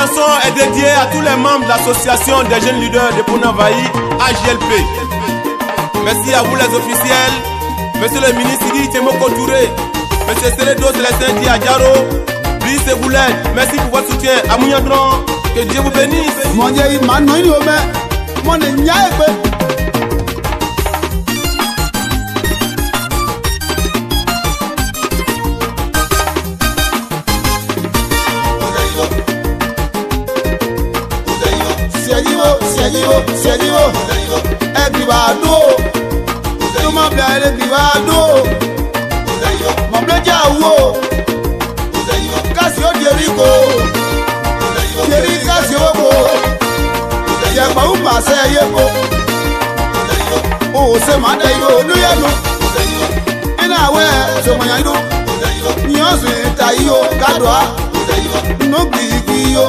chanson est dédiée à tous les membres de l'association des jeunes leaders de Ponavaï, AGLP. Merci à vous les officiels, Monsieur le ministre Guy Moko Touré, Monsieur Seredo Célestin Diadjaro, Brice Boulet, merci pour votre soutien. Amouyandron, que Dieu vous bénisse. Mon Dieu, seniwo seniwo ẹbí wa dó túmọ̀ bí ayé bí wa dó mọ̀bílẹ́jà wo kásì ó dierí ko dierí kásì ó ko yẹ̀pọ̀ ń pàṣẹ yé ko òsè má dẹ̀ yìí olúyẹ̀nu iná àwẹ̀ sọmọ̀yánú yíyan sùn ìta yìí o kádùá nùgbìgbì yìí o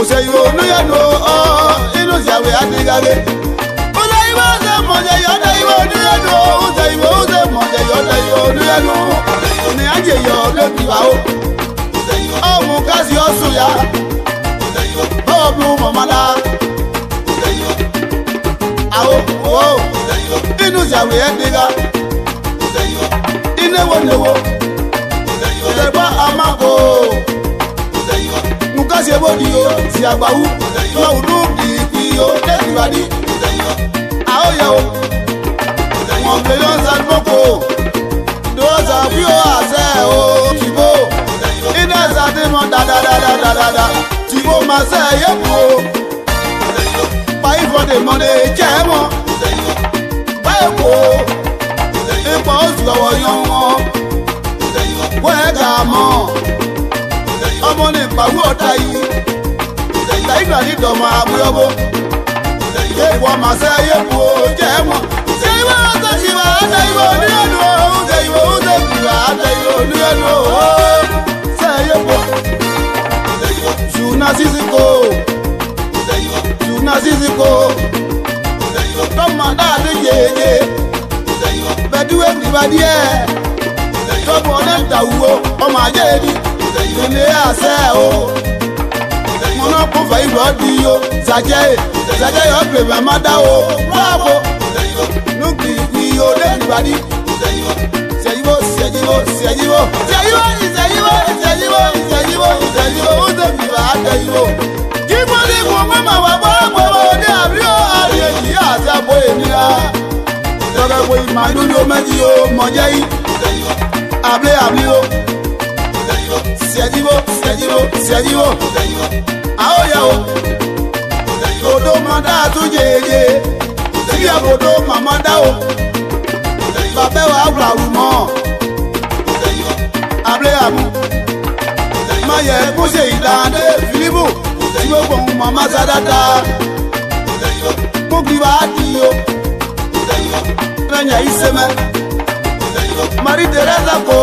museyoonu yanu o inu siawe adigare. Uzayiwo use museyoonu iwo onu yanu o uzayiwo use museyoonu iwo onu yanu. Ní ajẹyọ lóbi wa o. Ọ̀hún kásì ọ̀sùn ya. Inu Bọ́ọ̀bù mọ̀mọ́lá. Àwọn òwò inú siawe ẹ̀dígà. Inéwo newo. Ṣé bá a máa kó o? ebodi o ti agbawu lọ́wọ́ dún kìkì o tẹ́sí àóyẹ o wọn gbé yọ sàdúgbò dọ́sà bí ó àṣẹ o tìbó iná sàdímọ̀ dáadáadáadáa tìbó máa ṣe yẹ kú o báyìí fọdẹ mọ́ni jẹ́ mọ́ báyìí kú o ipò oṣù lọ́wọ́ yan wọn wọ́n ẹ̀ dà mọ́ ọmọ ní ìpàwọ́ ta yìí ìgbà dídọ̀ máa bú yọ́bó. ṣé ìwọ máa ṣe ayé bu o jẹ́ wọn. ṣé ìwọ ọ̀sẹ̀ ṣì wà á tẹ ìwọ oníyẹnu o ṣe ìwọ oúnjẹ ṣì wà á tẹ ìwọ oníyẹnu o ṣe ayé bu o. ṣùnà sísìkò ṣùnà sísìkò tọ́mọ dáadé yéye bẹ́ẹ̀dúwé nìbàdíẹ̀ tọ́mọ náà dàwú o ọmọ ayé ni ìdílé àṣẹ o hapo vaivadio zajae zajae wapeva madao mwavo nukivio lenibadi syajivo syajivo syajivo syajivo syajivo syajivo syajivo syajivo uzevivaadayivo jimolikumwema wabwagwewode abrio aliyeji azaboenira togagwei madulio mejiyo mojayi able o sẹ́díwó sẹ́díwó sẹ́díwó àóyàwó òdò mọ́dá tún yéye síyàwó òdò mọ́mọ́dá o bàbá wa wùràwù mọ́ abúlé àmú mayẹ kúṣe ìlànà fílíbù tí ó gbọ̀n mọ́ mọ́sádátà kókì wá di o lẹ́yìn ìsẹ́mẹ́ Marie Teresa kò.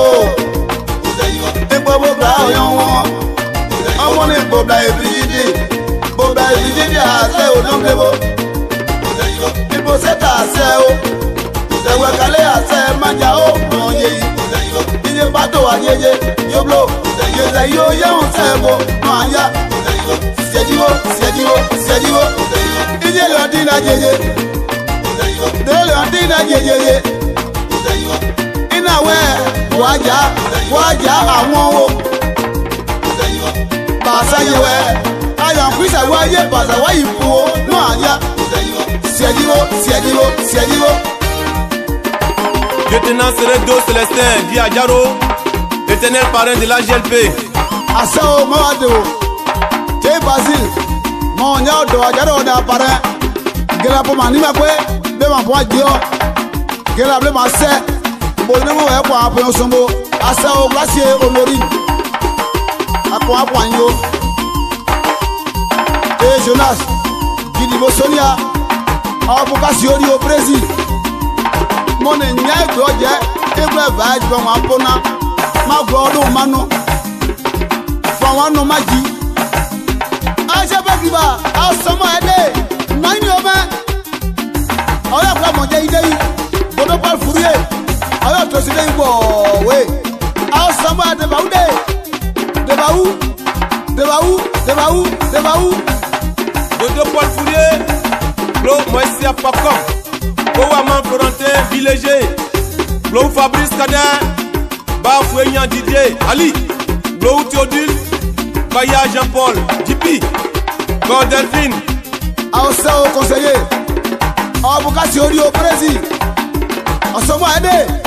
bobla ebidi bobla ebidi ase onomlebo ibo seta ase o sewekale ase manja o mọye iye pato ayeye yoblo yeze yo yo, yo. yehun sebo mọya siejiwo siejiwo siejiwo iye lọdina yeye lọdina yeye inawe waja waja àwọn O baasa yewe ayankwisa waye baasa wayipuwo mwanya siajiwo siajiwo siajiwo. lieutenant Seredo Célestin Diajaro éternel parrain de la GLP. aseo mawadewo te basil mo nya odo ajaro da parrain gela po ma ni ma pe be ma po aje o gela ble ma se bo ni mo e po apon sombo aseo glacier olori abụọ abụ anyị o ee jonas gidigbo sonia ọ bụkasi ori o brazil mụ na ịnya egwe oje egwe ebe anyị gwe nwa pụna ma gwe ọrụ mmanụ fa nwanụ ma ji ajabagriba asọmọ ele na anyị ome ọyọkwa mọje ideyi bodokwal furie ọyọ toside igbo wee asọmọ adịba ude Debaou, Debaou, Debaou, Debaou. Dodo Paul Fourier, Blo Moïsia Pacom, Owaman Florentin Villéger, Blo Fabrice Cadin, Bafouéan Didier, Ali, Blo Théodule, Baya Jean-Paul, Dipi, Gordelphine. Aosao conseiller, Abouka Siori au président, Osomo Aidé.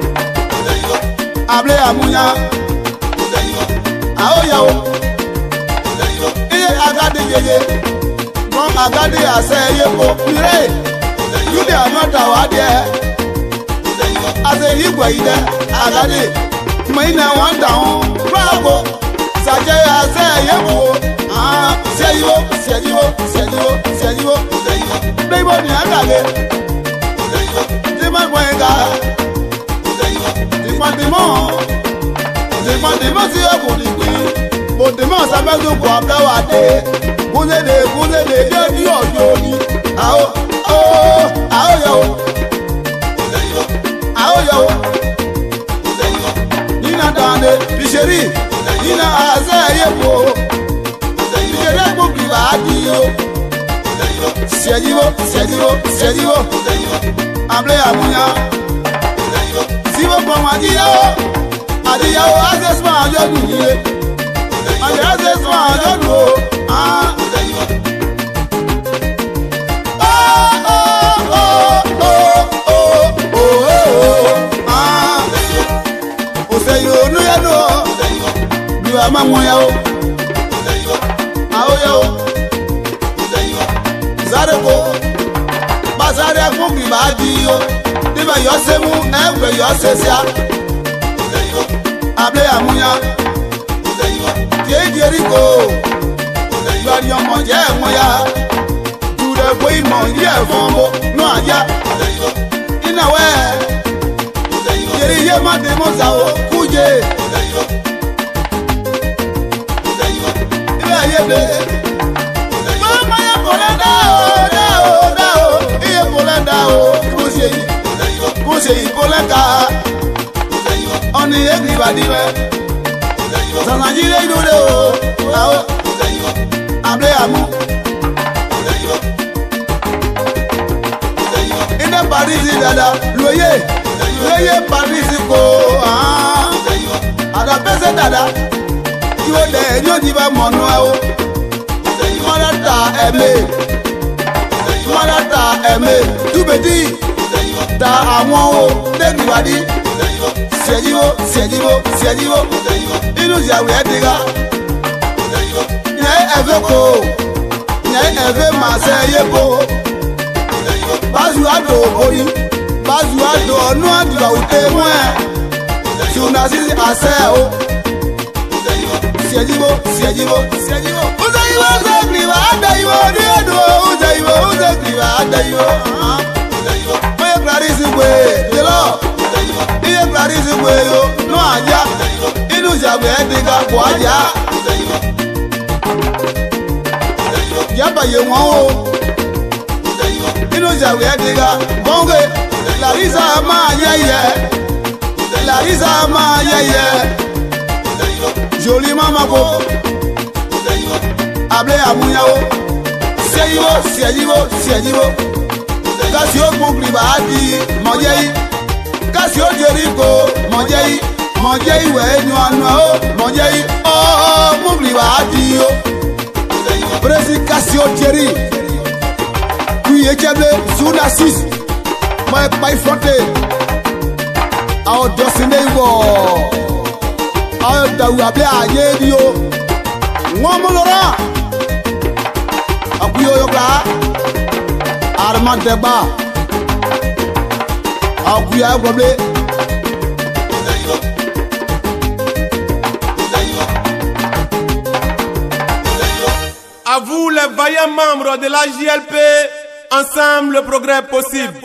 ablé àmúyá àóyàwó iye agade yeye mọ agade àṣẹ yepo mire yúdẹ àmọta wà dẹ àṣẹ ìgbà yìí dẹ agade mẹ́yìnà wọn dàwọn fúlàgò sàjẹ́ àṣẹ yepo sẹ́yìnwó sẹ́yìnwó sẹ́yìnwó sẹ́yìnwó sẹ́yìnwó playboy ni àgàgé tí mọ̀ gbọ́n yẹn ká yo Gbadebo òsè Gbadebo tí ó kò ní pín Gbadebo sábẹ́sọ̀kọ̀ abúláwádé kúndéde kúndéde dé bí ọ̀dọ́ ni àó àó àó yẹ o àó yẹ o nínà dáadé ìṣeré nínà àṣẹ ẹ̀yẹ kò ìṣeré gbòógì bá a di o ṣẹ́yìnwó ṣẹ́yìnwó ṣẹ́yìnwó abúlé àmúyá from Adiyao. Adiyao access man Ajogun yìí. Adiyao access man Ajogun o. Oseyo onuyanu o. Biwa ma mọ ya o. Aoya o. Sáré ko. Bá sáré akúngbìn bá di o. Biba yose mu ewe yose sia Ozeyo Able ya muya Ozeyo Kye jeriko Ozeyo Bari ọmọ jẹ ẹmọ ya Jure bo imọ iri ẹfọn mo Nu aya Ozeyo Inawe Ozeyo Jeri ye ma de mo sa o ṣe ìbò lẹ́ka ọ̀nì èdè ìbàdí rẹ̀ sọ̀nà jíde inú rẹ̀ o abẹ́ àmú. ilé parisi dada lóye lóye parisi kò àdàpẹ́sẹ̀ dada yóò dẹ̀ yóò di bá mọ̀nú ẹ o mọ́dà ta ẹ̀mẹ́ mọ́dà ta ẹ̀mẹ́ túbẹ̀tì ta àwọn o lẹ́nu ìwádìí ṣẹ̀yíwó ṣẹ̀yíwó ṣẹ̀yíwó inú ìyàwó ẹ̀ dìga ìyẹn ẹ̀fẹ́ kò ìyẹn ẹ̀fẹ́ màá ṣe yé kò báṣu àdó òbóyin báṣu àdó ọ̀nù àdìgbà òde mọ́ ẹ̀ ṣùnà sí àṣẹ o ṣẹ̀yíwó ṣẹ̀yíwó ṣẹ̀yíwó ṣẹ̀yíwó ṣẹ̀yíwó ṣẹ̀yíwó ṣẹ̀yíwó ṣẹ̀yíwó ṣẹ̀yíwó ṣẹ̀yíwó ṣẹ̀yíwó ṣẹ̀yíwó ṣẹ̀yíwó ṣẹ̀yíwó ṣẹ̀yíwó ṣẹ̀yíwó ṣẹ̀yíwó welo no aja inu jabu edika ko aja yaba ye won o inu jabu edika monge larisa ma yeye larisa ma yeye joli mama ko able amuya o seyibo seyibo seyibo kasi o kun kiriba adi mọ yeyi kasi o jeriko mọjẹyi mọjẹyi wẹ ẹnu anu o mọjẹyi ọọ mugli wa adi o bresi kasi o jeri kuyi etsebe zuna six mọ ẹkpa ifọte awọ dọsi ne wọ awọ dawu abe aye ni o wọn mu lọra akuyi A À vous les vaillants membres de la JLP, ensemble le progrès possible.